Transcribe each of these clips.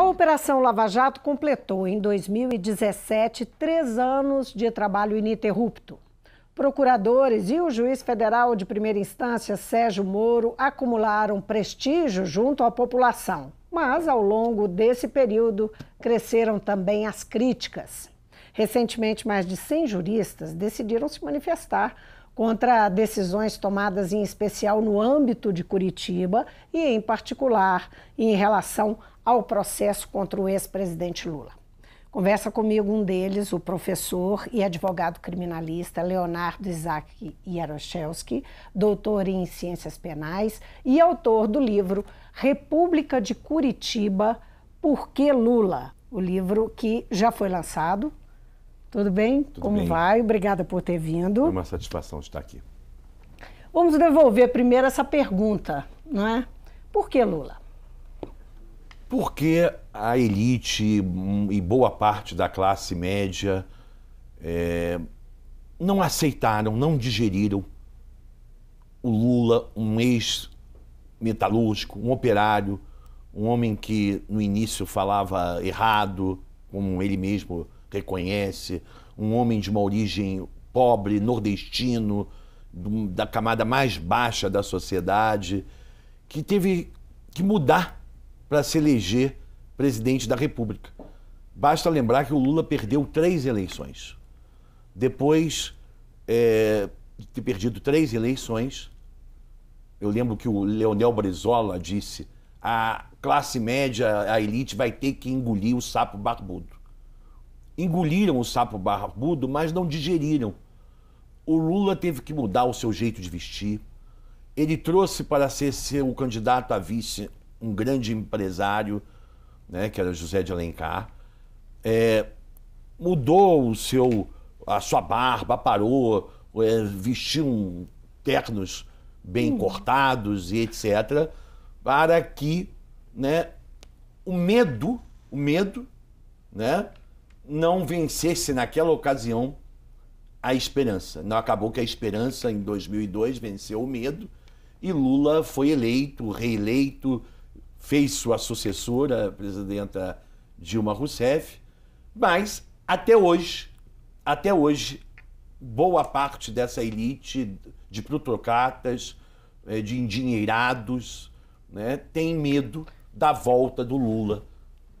A Operação Lava Jato completou em 2017 três anos de trabalho ininterrupto. Procuradores e o juiz federal de primeira instância, Sérgio Moro, acumularam prestígio junto à população. Mas, ao longo desse período, cresceram também as críticas. Recentemente, mais de 100 juristas decidiram se manifestar contra decisões tomadas em especial no âmbito de Curitiba e, em particular, em relação ao processo contra o ex-presidente Lula. Conversa comigo um deles, o professor e advogado criminalista Leonardo Isaac Jaroszewski, doutor em ciências penais e autor do livro República de Curitiba, Por que Lula? O livro que já foi lançado. Tudo bem? Tudo Como bem. vai? Obrigada por ter vindo. É uma satisfação estar aqui. Vamos devolver primeiro essa pergunta, não é? Por que Lula? Porque a elite hum, e boa parte da classe média é, não aceitaram, não digeriram o Lula, um ex-metalúrgico, um operário, um homem que no início falava errado, como ele mesmo reconhece, um homem de uma origem pobre, nordestino, da camada mais baixa da sociedade, que teve que mudar para se eleger presidente da República. Basta lembrar que o Lula perdeu três eleições. Depois é, de ter perdido três eleições, eu lembro que o Leonel Brizola disse: a classe média, a elite, vai ter que engolir o sapo barbudo. Engoliram o sapo barbudo, mas não digeriram. O Lula teve que mudar o seu jeito de vestir. Ele trouxe para ser seu candidato a vice um grande empresário, né, que era José de Alencar. É, mudou o seu, a sua barba, parou, é, vestiu um ternos bem cortados e etc, para que, né, o medo, o medo, né, não vencesse naquela ocasião a esperança. Não acabou que a esperança em 2002 venceu o medo e Lula foi eleito, reeleito, fez sua sucessora, a presidenta Dilma Rousseff, mas até hoje, até hoje, boa parte dessa elite de plutocratas, eh, de endinheirados, né, tem medo da volta do Lula,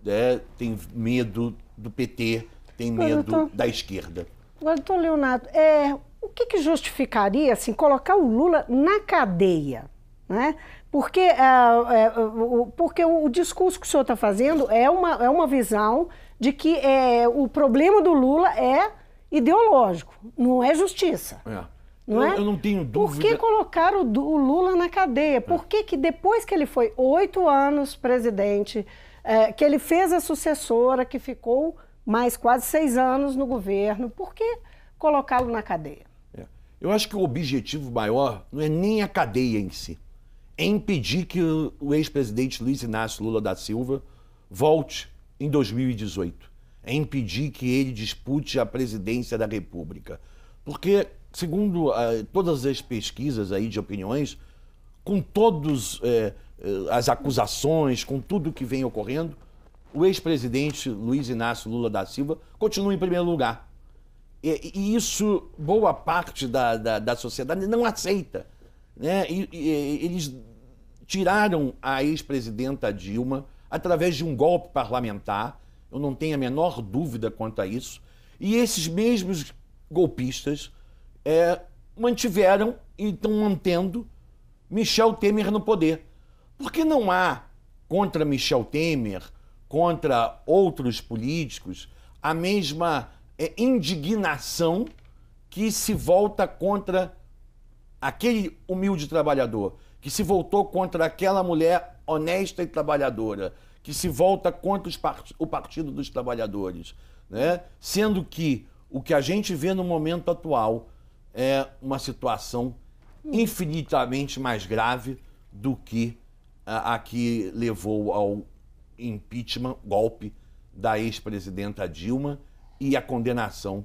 né, tem medo do PT, tem medo doutor- da esquerda. Agora, doutor Leonardo, é, o que, que justificaria assim, colocar o Lula na cadeia? Né? Porque, é, o, porque o discurso que o senhor está fazendo é uma, é uma visão de que é, o problema do Lula é ideológico, não é justiça. É. Não eu, é? eu não tenho Por dúvida. que colocar o, Lula na cadeia? Por que, que depois que ele foi oito anos presidente, eh, que ele fez a sucessora, que ficou mais quase seis anos no governo, por que colocá-lo na cadeia? É. Eu acho que o objetivo maior não é nem a cadeia em si. É impedir que o o ex-presidente Luiz Inácio Lula da Silva volte em 2018. É impedir que ele dispute a presidência da República. Porque, segundo ah, todas as pesquisas aí de opiniões, com todas as acusações, com tudo que vem ocorrendo, o ex-presidente Luiz Inácio Lula da Silva continua em primeiro lugar. E, e isso, boa parte da, da, da sociedade não aceita. Né? E, e- eles tiraram a ex-presidenta Dilma através de um golpe parlamentar, eu não tenho a menor dúvida quanto a isso, e esses mesmos golpistas é, mantiveram e estão mantendo Michel Temer no poder. Porque não há contra Michel Temer, contra outros políticos, a mesma é, indignação que se volta contra aquele humilde trabalhador, que se voltou contra aquela mulher honesta e trabalhadora, que se volta contra part- o Partido dos Trabalhadores, né? sendo que o que a gente vê no momento atual é uma situação infinitamente mais grave do que a, a que levou ao impeachment, golpe da ex-presidenta Dilma e a condenação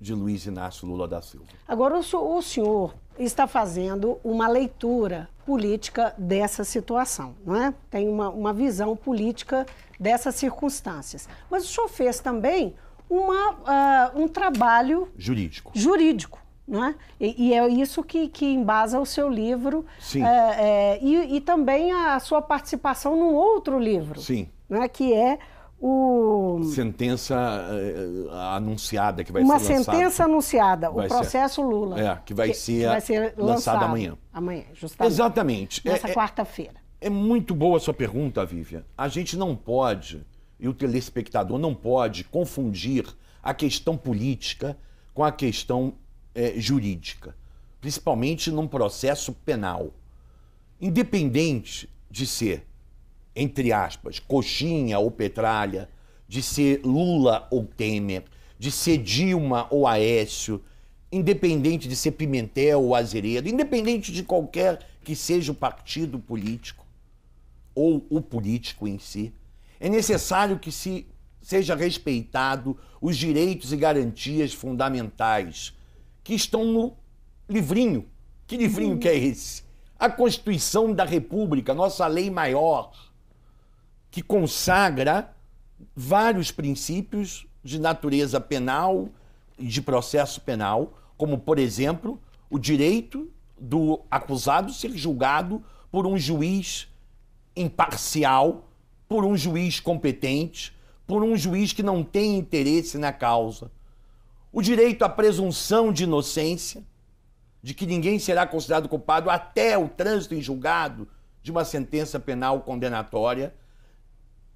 de Luiz Inácio Lula da Silva. Agora, o senhor, o senhor, está fazendo uma leitura política dessa situação, não é? Tem uma, uma visão política dessas circunstâncias. Mas o senhor fez também uma, uh, um trabalho jurídico. jurídico não é? E, e, é isso que, que embasa o seu livro. É, é, e, e, também a sua participação num outro livro, Sim. Né, que é o sentença uh, anunciada que vai uma ser lançada. Uma sentença anunciada, o processo ser, Lula, é, que vai que, ser, que vai ser lançado amanhã. Amanhã, justamente. Exatamente. Nessa é, quarta-feira. É, é muito boa a sua pergunta, Vivian. A gente não pode e o telespectador não pode confundir a questão política com a questão é, jurídica, principalmente num processo penal. Independente de ser entre aspas, coxinha ou petralha, de ser Lula ou Temer, de ser Dilma ou Aécio, independente de ser Pimentel ou Azeredo, independente de qualquer que seja o partido político ou o político em si, é necessário que se seja respeitado os direitos e garantias fundamentais que estão no livrinho. Que livrinho que é esse? A Constituição da República, nossa lei maior que consagra vários princípios de natureza penal e de processo penal, como, por exemplo, o direito do acusado ser julgado por um juiz imparcial, por um juiz competente, por um juiz que não tem interesse na causa. O direito à presunção de inocência, de que ninguém será considerado culpado até o trânsito em julgado de uma sentença penal condenatória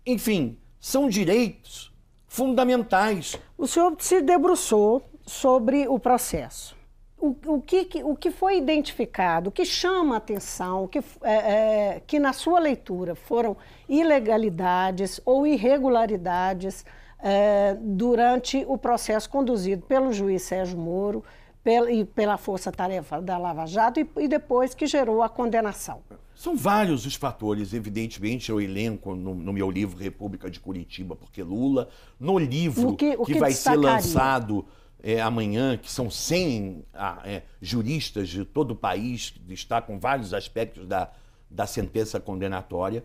enfim, são direitos fundamentais. O senhor se debruçou sobre o processo. O, o, que, o que foi identificado, o que chama a atenção, que, é, é, que na sua leitura foram ilegalidades ou irregularidades é, durante o processo conduzido pelo juiz Sérgio Moro pela, e pela força-tarefa da Lava Jato e, e depois que gerou a condenação. São vários os fatores, evidentemente, eu elenco no, no, meu livro República de Curitiba, porque Lula, no livro que, que, que, vai ser lançado é, amanhã, que são 100 ah, é, juristas de todo o país que destacam vários aspectos da, da sentença condenatória,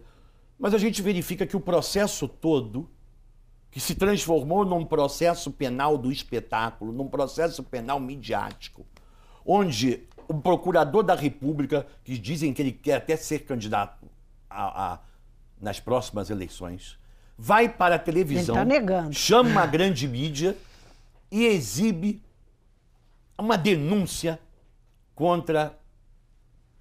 mas a gente verifica que o processo todo, que se transformou num processo penal do espetáculo, num processo penal midiático, onde o procurador da República, que dizem que ele quer até ser candidato a, a, nas próximas eleições, vai para a televisão, tá chama a grande mídia e exibe uma denúncia contra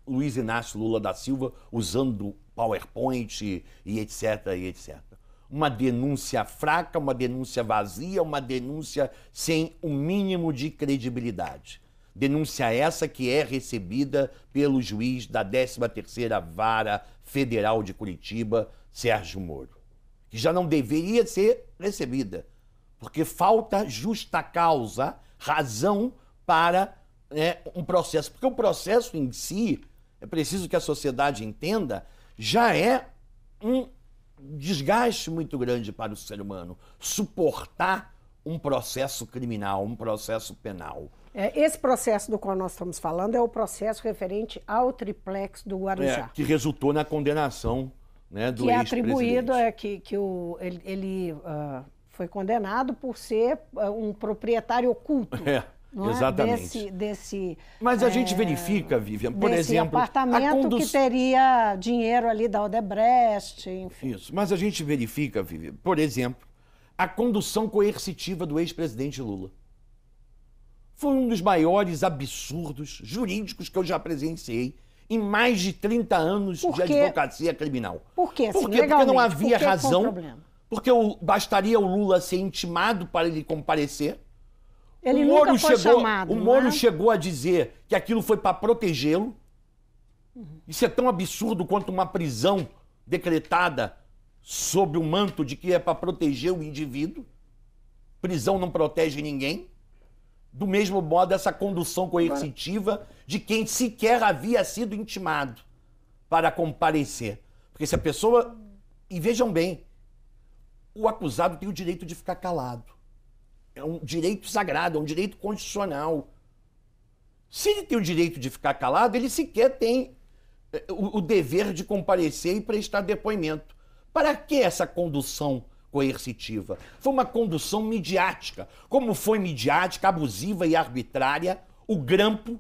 Luiz Inácio Lula da Silva usando PowerPoint e, e etc, e etc. Uma denúncia fraca, uma denúncia vazia, uma denúncia sem o mínimo de credibilidade. Denúncia essa que é recebida pelo juiz da 13ª Vara Federal de Curitiba, Sérgio Moro, que já não deveria ser recebida, porque falta justa causa, razão para né, um processo. Porque o processo em si, é preciso que a sociedade entenda, já é um desgaste muito grande para o ser humano suportar um processo criminal, um processo penal. É, esse processo do qual nós estamos falando é o processo referente ao triplex do Guarujá. É, que resultou na condenação né, do Que é atribuído, é, que, que o, ele, ele uh, foi condenado por ser uh, um proprietário oculto. É. Não Exatamente. É? Desse, desse, Mas a é, gente verifica, Vivian, por desse exemplo. apartamento condu... que teria dinheiro ali da Odebrecht, enfim. Isso. Mas a gente verifica, Vivian, por exemplo, a condução coercitiva do ex-presidente Lula. Foi um dos maiores absurdos jurídicos que eu já presenciei em mais de 30 anos de advocacia criminal. Por quê? Assim, Por quê? Porque não havia Por razão. Porque o, bastaria o Lula ser intimado para ele comparecer. Ele o Moro nunca foi chegou, chamado. O Moro é? chegou a dizer que aquilo foi para protegê-lo. Isso é tão absurdo quanto uma prisão decretada sob o manto de que é para proteger o indivíduo. Prisão não protege ninguém. Do mesmo modo, essa condução coercitiva de quem sequer havia sido intimado para comparecer. Porque se a pessoa. E vejam bem, o acusado tem o direito de ficar calado. É um direito sagrado, é um direito constitucional. Se ele tem o direito de ficar calado, ele sequer tem eh, o, o dever de comparecer e prestar depoimento. Para que essa condução coercitiva? Foi uma condução midiática. Como foi midiática, abusiva e arbitrária o grampo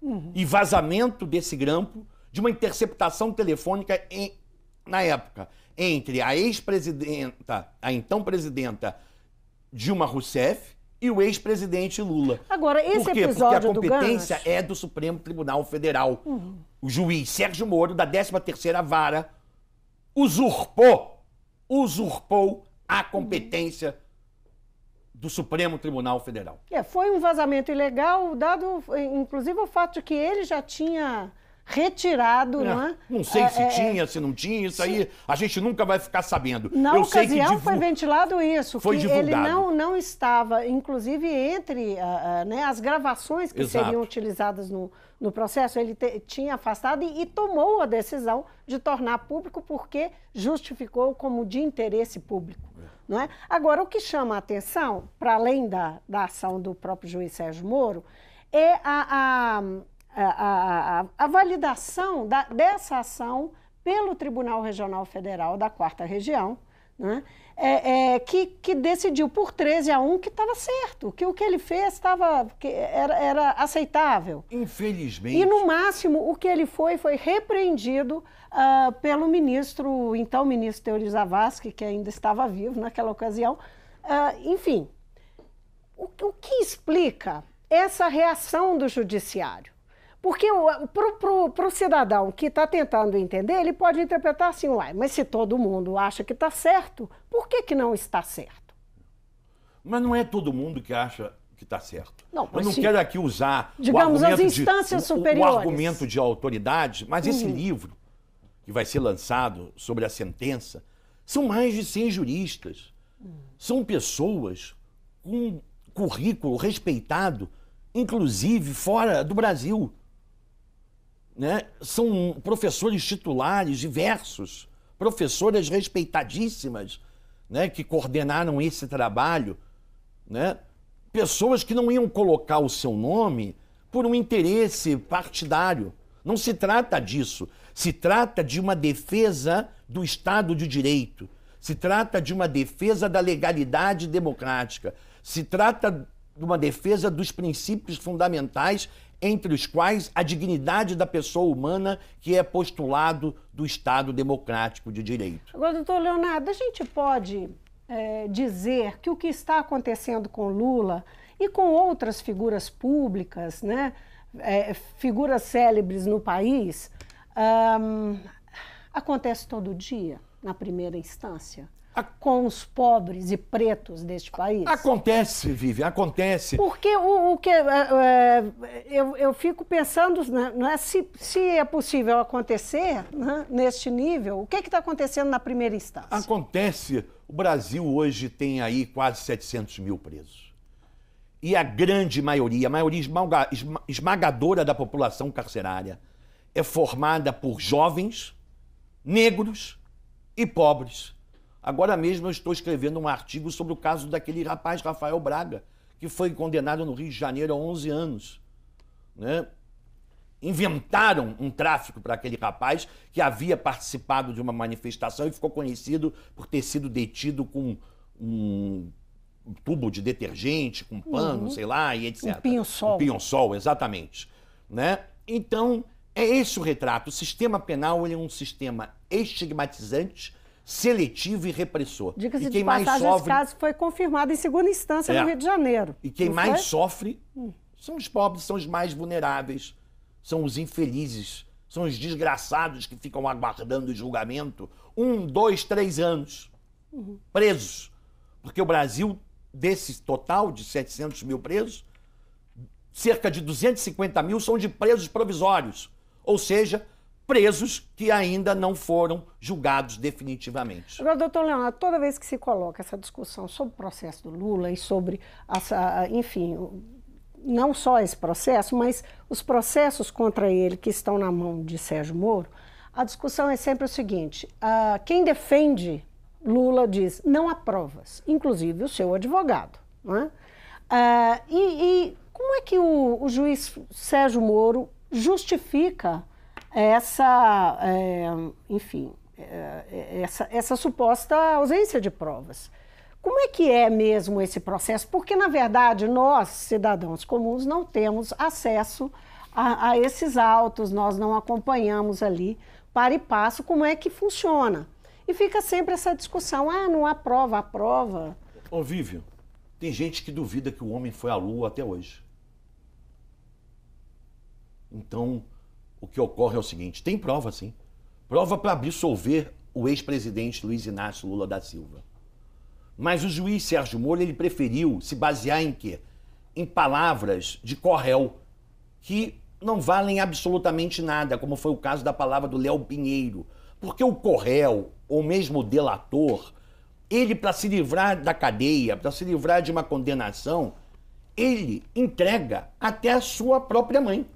uhum. e vazamento desse grampo de uma interceptação telefônica em, na época entre a ex-presidenta, a então presidenta Dilma Rousseff e o ex-presidente Lula. Agora, esse Por quê? episódio Porque a competência do é do Supremo Tribunal Federal. Uhum. O juiz Sérgio Moro, da 13ª Vara, usurpou, usurpou a competência uhum. do Supremo Tribunal Federal. É, foi um vazamento ilegal, dado, inclusive, o fato de que ele já tinha retirado, é. não é? Não sei é, se é, tinha, é. se não tinha, isso sim. aí a gente nunca vai ficar sabendo. Na Eu ocasião divul... foi ventilado isso, foi que divulgado. ele não, não estava, inclusive entre uh, uh, né, as gravações que Exato. seriam utilizadas no, no processo, ele te, tinha afastado e, e, tomou a decisão de tornar público porque justificou como de interesse público. É. Não é? Agora, o que chama a atenção, para além da, da ação do próprio juiz Sérgio Moro, é a, a a, a, a validação da, dessa ação pelo Tribunal Regional Federal da Quarta Região, né? É, é, que, que, decidiu por 13 a 1 que estava certo, que o que ele fez estava era, era, aceitável. Infelizmente. E no máximo o que ele foi foi repreendido uh, pelo ministro, então ministro Teori Zavascki, que ainda estava vivo naquela ocasião. Uh, enfim, o, o que explica essa reação do judiciário? Porque para o cidadão que está tentando entender, ele pode interpretar assim, uai, mas se todo mundo acha que está certo, por que, que não está certo? Mas não é todo mundo que acha que está certo. Não, Eu não quero aqui usar digamos, as instâncias de, superiores. O, o argumento de autoridade, mas uhum. esse livro, que vai ser lançado sobre a sentença, são mais de 100 juristas. Uhum. São pessoas com currículo respeitado, inclusive fora do Brasil né, são professores titulares diversos, professoras respeitadíssimas, né, que coordenaram esse trabalho, né, pessoas que não iam colocar o seu nome por um interesse partidário. Não se trata disso. Se trata de uma defesa do Estado de Direito. Se trata de uma defesa da legalidade democrática. Se trata de uma defesa dos princípios fundamentais entre os quais a dignidade da pessoa humana, que é postulado do Estado democrático de direito. Agora, doutor Leonardo, a gente pode é, dizer que o que está acontecendo com Lula e com outras figuras públicas, né, é, figuras célebres no país, acontece todo dia, na primeira instância? Com os pobres e pretos deste país? Acontece, Vivi, acontece. Porque o, o que é, é, eu, eu fico pensando, né, não é, se, se é possível acontecer né, neste nível, o que está acontecendo na primeira instância? Acontece. O Brasil hoje tem aí quase 700 mil presos. E a grande maioria, a maioria esmagadora da população carcerária, é formada por jovens, negros e pobres Agora mesmo eu estou escrevendo um artigo sobre o caso daquele rapaz Rafael Braga, que foi condenado no Rio de Janeiro há 11 anos. Né? Inventaram um tráfico para aquele rapaz que havia participado de uma manifestação e ficou conhecido por ter sido detido com um tubo de detergente, com pano, uhum. sei lá, e etc. Um pinho-sol. Um pinho-sol, exatamente. Né? Então, é esse o retrato. O sistema penal é um sistema estigmatizante, seletivo e repressor. Diga-se de passagem, sofre... esse caso foi confirmado em segunda instância é. no Rio de Janeiro. E quem mais foi? sofre hum. são os pobres, são os mais vulneráveis, são os infelizes, são os desgraçados que ficam aguardando o julgamento um, dois, três anos uhum. presos. Porque o Brasil, desse total de 700 mil presos, cerca de 250 mil são de presos provisórios. Ou seja, presos que ainda não foram julgados definitivamente. Agora, doutor Leonardo, toda vez que se coloca essa discussão sobre o processo do Lula e sobre, essa, enfim, não só esse processo, mas os processos contra ele que estão na mão de Sérgio Moro, a discussão é sempre o seguinte: uh, quem defende Lula diz não há provas, inclusive o seu advogado. Não é? uh, e, e Como é que o, o juiz Sérgio Moro justifica essa, é, enfim, é, essa, essa suposta ausência de provas? Como é que é mesmo esse processo? Porque, na verdade, nós, cidadãos comuns, não temos acesso a, a esses autos, nós não acompanhamos ali para e passo como é que funciona. E fica sempre essa discussão: ah, não há prova, há prova. Ô, Vívio, tem gente que duvida que o homem foi à Lua até hoje. Então, o que ocorre é o seguinte: tem prova, sim. Prova para absolver o ex-presidente Luiz Inácio Lula da Silva. Mas o juiz Sérgio Moro ele preferiu se basear em quê? Em palavras de Correl, que não valem absolutamente nada, como foi o caso da palavra do Léo Pinheiro. Porque o Correl, ou mesmo o delator, ele, para se livrar da cadeia, para se livrar de uma condenação, ele entrega até a sua própria mãe.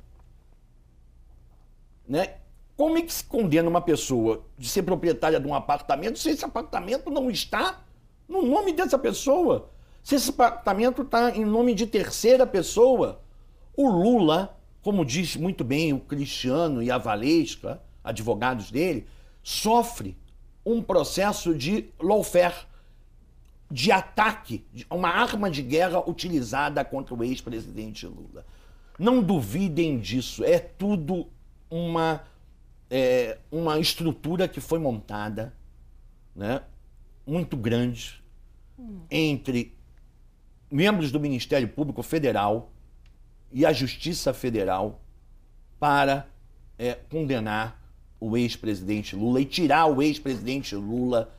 Né? Como é que se condena uma pessoa de ser proprietária de um apartamento se esse apartamento não está no nome dessa pessoa? Se esse apartamento está em nome de terceira pessoa? O Lula, como diz muito bem o Cristiano e a Valesca, advogados dele, sofre um processo de lawfare, de ataque, uma arma de guerra utilizada contra o ex-presidente Lula. Não duvidem disso, é tudo uma, é, uma estrutura que foi montada, né, muito grande, hum. entre membros do Ministério Público Federal e a Justiça Federal para é, condenar o ex-presidente Lula e tirar o ex-presidente Lula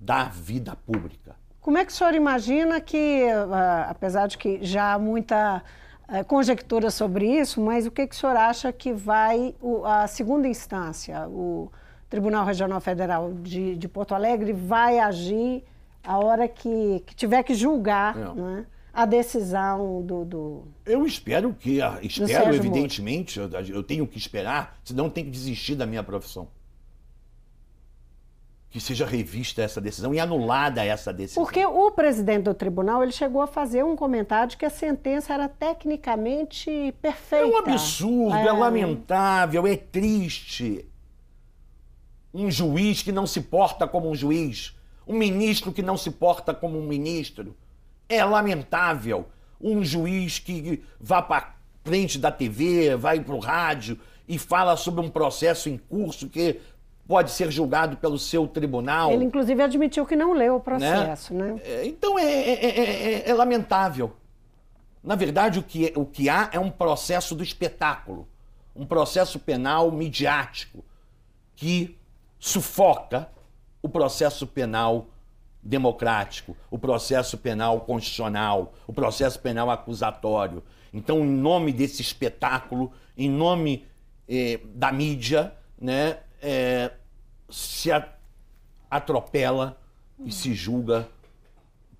da vida pública. Como é que o senhor imagina que, uh, apesar de que já há muita conjectura sobre isso, mas o que, que o senhor acha que vai, o, a segunda instância, o Tribunal Regional Federal de, de Porto Alegre, vai agir a hora que, que tiver que julgar, é. né? a decisão do, do, Eu espero que, espero evidentemente, eu, eu, tenho que esperar, senão tenho que desistir da minha profissão. Que seja revista essa decisão e anulada essa decisão. Porque o presidente do tribunal ele chegou a fazer um comentário de que a sentença era tecnicamente perfeita. É um absurdo, é, é lamentável, é triste. Um juiz que não se porta como um juiz, um ministro que não se porta como um ministro é lamentável um juiz que vá para frente da TV, vai para o rádio e fala sobre um processo em curso que pode ser julgado pelo seu tribunal. Ele, inclusive, admitiu que não leu o processo, né? né? É, então é, é, é, é, lamentável. Na verdade, o que, o que há é um processo do espetáculo, um processo penal midiático que sufoca o processo penal democrático, o processo penal constitucional, o processo penal acusatório. Então, em nome desse espetáculo, em nome eh, da mídia, né, eh, se atropela e se julga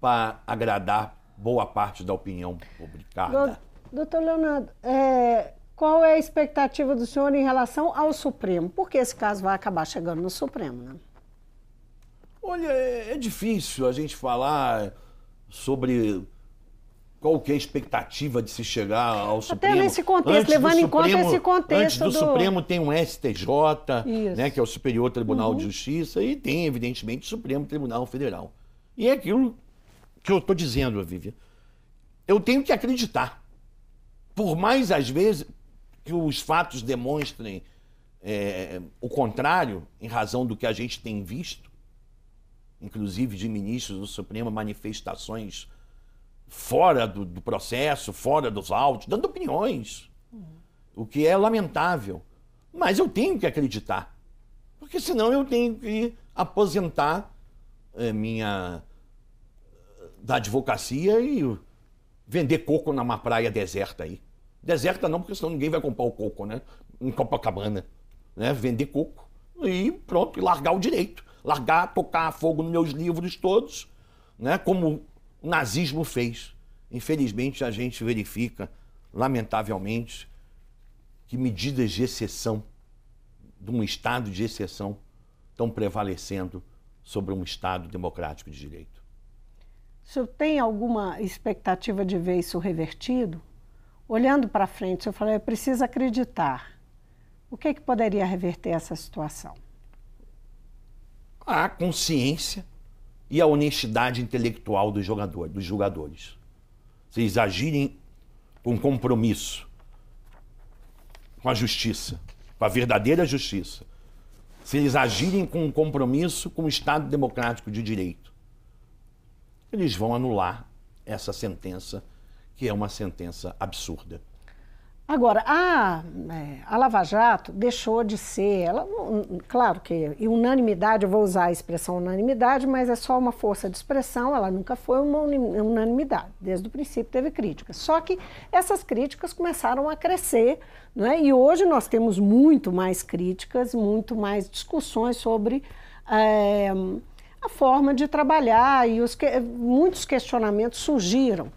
para agradar boa parte da opinião publicada. Doutor Leonardo, é, qual é a expectativa do senhor em relação ao Supremo? Porque esse caso vai acabar chegando no Supremo, né? Olha, é, é difícil a gente falar sobre qual que é a expectativa de se chegar ao Supremo. Até nesse contexto, antes levando em conta esse contexto Antes do, do, Supremo tem um STJ, né, que é o Superior Tribunal uhum. de Justiça, e tem, evidentemente, o Supremo Tribunal Federal. E é aquilo que eu estou dizendo, Vivian. Eu tenho que acreditar. Por mais, às vezes, que os fatos demonstrem é, o contrário, em razão do que a gente tem visto, inclusive de ministros do Supremo, manifestações fora do, do processo, fora dos autos, dando opiniões. Uhum. O que é lamentável. Mas eu tenho que acreditar. Porque senão eu tenho que aposentar é, minha da advocacia e vender coco numa praia deserta aí. Deserta não, porque senão ninguém vai comprar o coco, né? Em Copacabana. Né? Vender coco e pronto, e largar o direito largar, tocar fogo nos meus livros todos, né? como o nazismo fez. Infelizmente, a gente verifica, lamentavelmente, que medidas de exceção, de um Estado de exceção, estão prevalecendo sobre um Estado democrático de direito. O senhor tem alguma expectativa de ver isso revertido? Olhando para frente, eu falei, preciso acreditar. O que, é que poderia reverter essa situação? A consciência e a honestidade intelectual do jogador, dos jogadores. Se eles agirem com compromisso com a justiça, com a verdadeira justiça, se eles agirem com compromisso com o Estado democrático de direito, eles vão anular essa sentença, que é uma sentença absurda. Agora, a, é, a Lava Jato deixou de ser, ela, claro que unanimidade, eu vou usar a expressão unanimidade, mas é só uma força de expressão, ela nunca foi uma unanimidade, desde o princípio teve críticas. Só que essas críticas começaram a crescer, né? e hoje nós temos muito mais críticas, muito mais discussões sobre é, a forma de trabalhar, e os muitos questionamentos surgiram.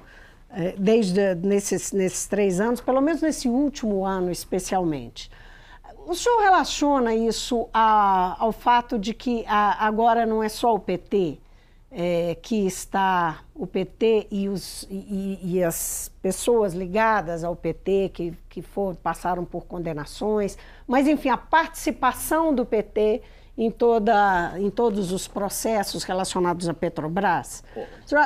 É, desde nesses, nesses três anos, pelo menos nesse último ano especialmente. O senhor relaciona isso a, ao fato de que a, agora não é só o PT é, que está, o PT e, os, e, e, as pessoas ligadas ao PT que, que for, passaram por condenações, mas enfim, a participação do PT em, toda, em todos os processos relacionados à Petrobras?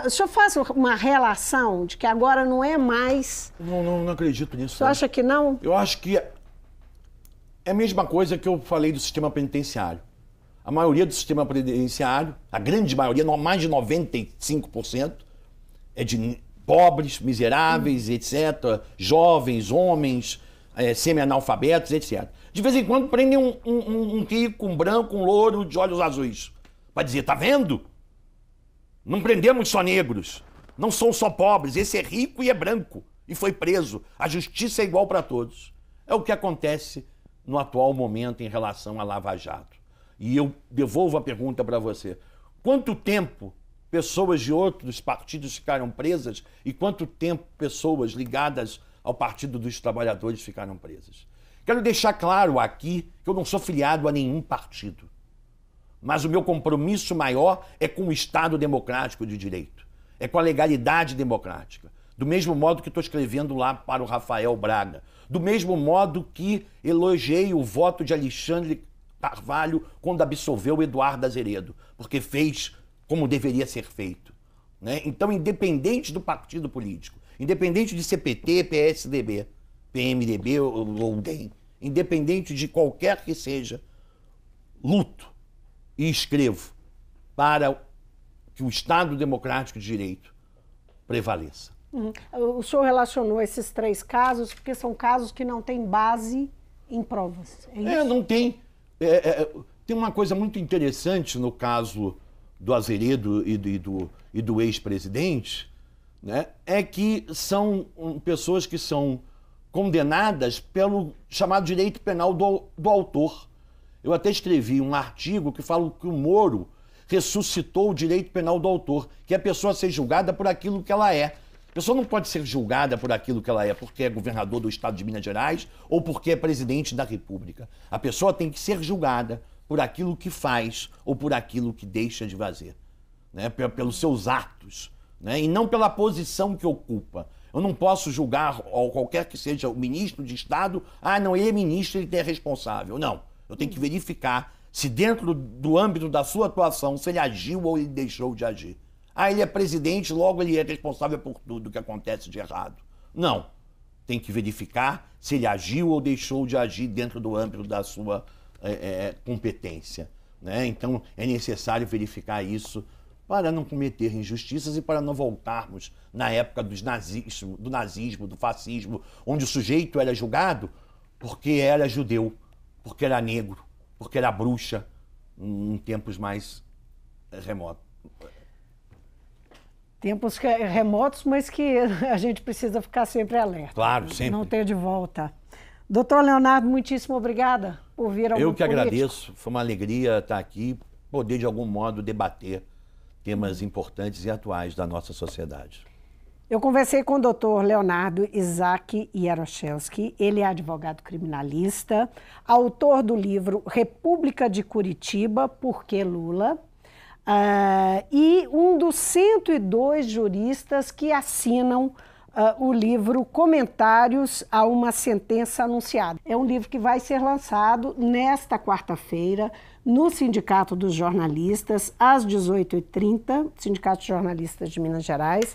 O senhor faz uma relação de que agora não é mais. Não, não, não acredito nisso. O senhor acha que não? Eu acho que é a mesma coisa que eu falei do sistema penitenciário. A maioria do sistema penitenciário, a grande maioria, mais de 95%, é de pobres, miseráveis, hum. etc., jovens, homens, é, semi-analfabetos, etc. De vez em quando prendem um, um, um rico, um branco, um louro de olhos azuis. Para dizer, tá vendo? Não prendemos só negros. Não são só pobres. Esse é rico e é branco. E foi preso. A justiça é igual para todos. É o que acontece no atual momento em relação à Lava Jato. E eu devolvo a pergunta para você. Quanto tempo pessoas de outros partidos ficaram presas e quanto tempo pessoas ligadas ao Partido dos Trabalhadores ficaram presas? Quero deixar claro aqui que eu não sou filiado a nenhum partido. Mas o meu compromisso maior é com o Estado democrático de direito, é com a legalidade democrática. Do mesmo modo que estou escrevendo lá para o Rafael Braga, do mesmo modo que elogiei o voto de Alexandre Carvalho quando absolveu Eduardo Azeredo, porque fez como deveria ser feito. Né? Então, independente do partido político, independente de CPT, PSDB, PMDB ou, ou DEM, independente de qualquer que seja, luto e escrevo para que o Estado democrático de direito prevaleça. Uhum. O senhor relacionou esses três casos porque são casos que não têm base em provas. É, é não tem. É, é, tem uma coisa muito interessante no caso do Azeredo e do, do, e do ex-presidente, né? é que são pessoas que são condenadas pelo chamado direito penal do, do autor. Eu até escrevi um artigo que fala que o Moro ressuscitou o direito penal do autor, que é a pessoa ser julgada por aquilo que ela é. A pessoa não pode ser julgada por aquilo que ela é porque é governador do estado de Minas Gerais ou porque é presidente da República. A pessoa tem que ser julgada por aquilo que faz ou por aquilo que deixa de fazer, né? pelos seus atos, né? e não pela posição que ocupa. Eu não posso julgar qualquer que seja o ministro de Estado, ah, não, ele é ministro, ele é responsável. Não. Eu tenho que verificar se dentro do âmbito da sua atuação, se ele agiu ou ele deixou de agir. Ah, ele é presidente, logo ele é responsável por tudo que acontece de errado. Não. Tem que verificar se ele agiu ou deixou de agir dentro do âmbito da sua é, é, competência. Né? Então é necessário verificar isso para não cometer injustiças e para não voltarmos na época dos nazismo, do nazismo, do fascismo, onde o sujeito era julgado porque era judeu, porque era negro, porque era bruxa, em tempos mais remotos. Tempos remotos, mas que a gente precisa ficar sempre alerta. Claro, sempre. Não ter de volta. Doutor Leonardo, muitíssimo obrigada por vir ao Eu que político. agradeço, foi uma alegria estar aqui, poder de algum modo debater temas importantes e atuais da nossa sociedade. Eu conversei com o doutor Leonardo Isaac Jaroszewski, ele é advogado criminalista, autor do livro República de Curitiba, Por que Lula? Uh, e um dos 102 juristas que assinam uh, o livro Comentários a uma Sentença Anunciada. É um livro que vai ser lançado nesta quarta-feira no Sindicato dos Jornalistas, às 18h30, Sindicato de Jornalistas de Minas Gerais,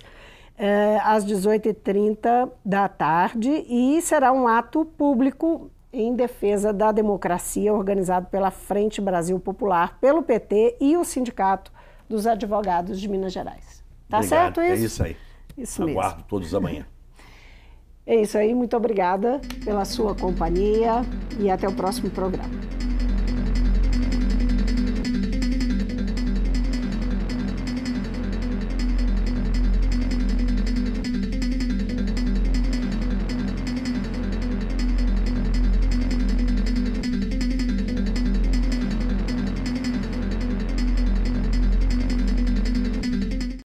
uh, às 18h30 da tarde, e será um ato público em defesa da democracia organizado pela Frente Brasil Popular, pelo PT e o Sindicato dos Advogados de Minas Gerais. Tá Obrigado. certo isso? É isso aí. Isso Aguardo mesmo. todos amanhã. É isso aí, muito obrigada pela sua companhia e até o próximo programa.